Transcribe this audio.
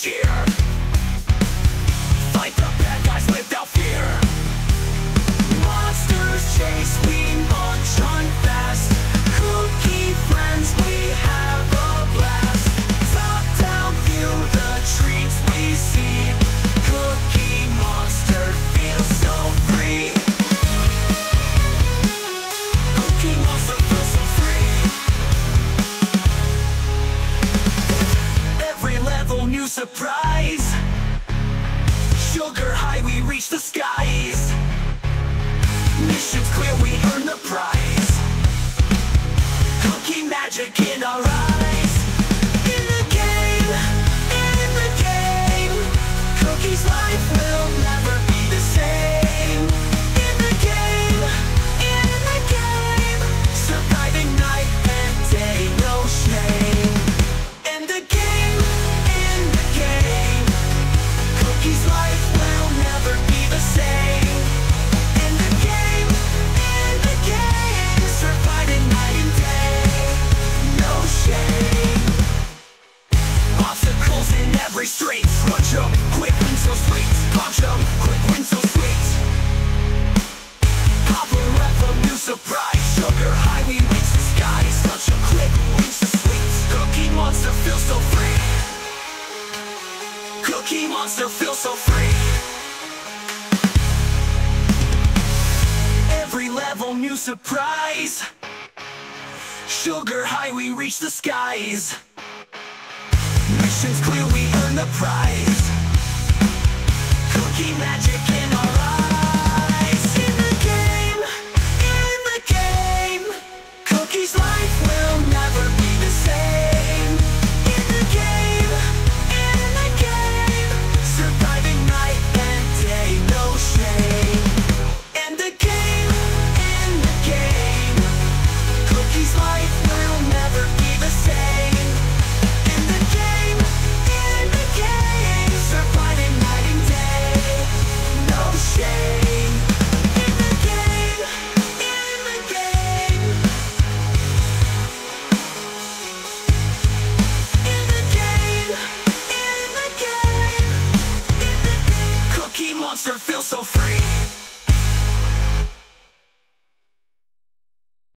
Cheers. reach the skies. Mission's clear, we earn the prize. Cookie magic in our eyes. He wants to feel so free. Every level new surprise. Sugar high we reach the skies. Mission's clear we earn the prize. Cookie magic in our eyes. monster feels so free.